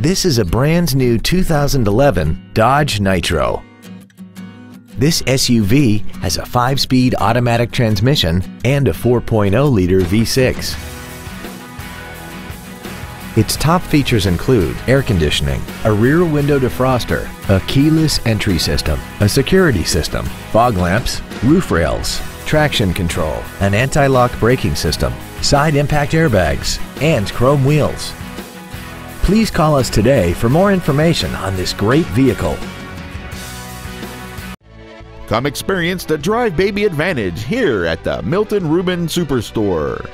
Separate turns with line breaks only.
This is a brand new 2011 Dodge Nitro. This SUV has a 5-speed automatic transmission and a 4.0-liter V6. Its top features include air conditioning, a rear window defroster, a keyless entry system, a security system, fog lamps, roof rails, traction control, an anti-lock braking system, side impact airbags, and chrome wheels. Please call us today for more information on this great vehicle.
Come experience the Drive Baby Advantage here at the Milton Ruben Superstore.